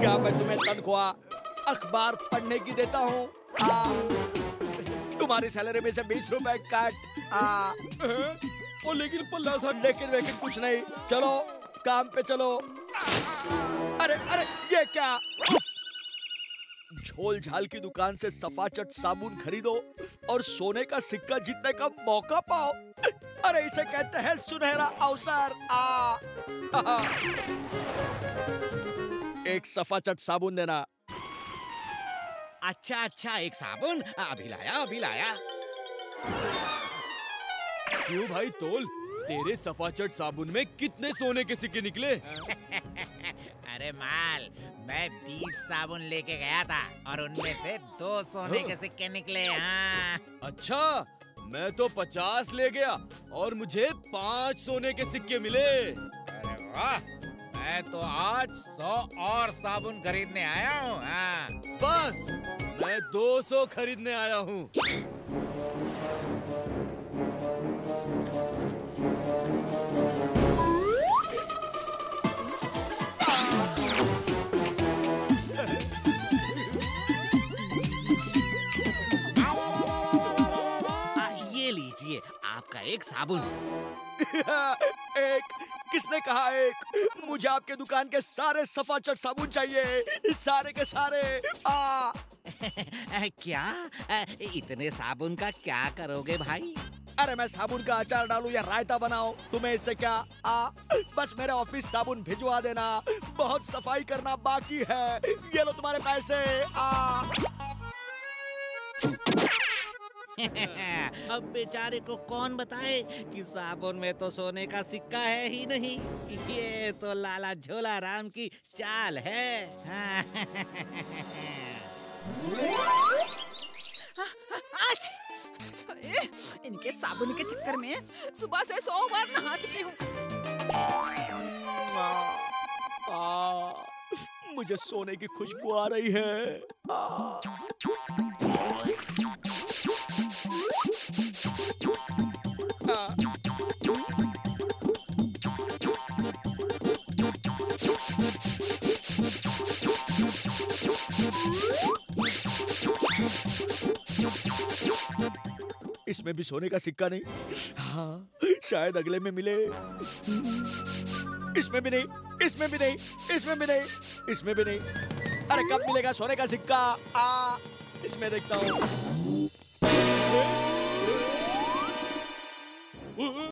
क्या मैं तुम्हें तनख्वाह अखबार पढ़ने की देता हूँ? तुम्हारी सैलरी में से बीस रुपए काट आ लेकिन पल्ला साहब लेकिन लेकिन कुछ नहीं। चलो काम पे चलो। अरे अरे ये क्या! झोल झाल की दुकान से सफाचट साबुन खरीदो और सोने का सिक्का जीतने का मौका पाओ। अरे इसे कहते हैं सुनहरा अवसर। आ, आ, आ, आ एक सफाचट साबुन देना। अच्छा अच्छा एक साबुन? अभी लाया अभी लाया क्यों भाई तोल? तेरे सफाचट साबुन में कितने सोने के सिक्के निकले? अरे माल मैं बीस साबुन लेके गया था और उनमें से दो सोने के सिक्के निकले हाँ। अच्छा मैं तो पचास ले गया और मुझे पाँच सोने के सिक्के मिले। अरे वाह मैं तो आज सौ और साबुन खरीदने आया हूँ हाँ। बस, मैं दो सौ खरीदने आया हूँ। आपका एक साबुन। एक किसने कहा एक? मुझे आपके दुकान के सारे सफाचट साबुन चाहिए। सारे के सारे। आ। क्या? इतने साबुन का क्या करोगे भाई? अरे मैं साबुन का अचार डालू या रायता बनाओ तुम्हें इससे क्या? आ बस मेरे ऑफ़िस साबुन भिजवा देना। बहुत सफ़ाई करना बाकी है। ये लो तुम्हारे पैसे। आ। अब बेचारे को कौन बताए कि साबुन में तो सोने का सिक्का है ही नहीं? ये तो लाला झोला राम की चाल है। आज इनके साबुन के चक्कर में सुबह से सौ बार नहा चुकी हूँ। मुझे सोने की खुशबू आ रही है। इसमें भी सोने का सिक्का नहीं? हाँ शायद अगले में मिले। इसमें भी नहीं, इसमें भी नहीं, इसमें भी नहीं, इसमें भी नहीं। अरे, कब मिलेगा सोने का सिक्का? आ, इसमें देखता हूँ।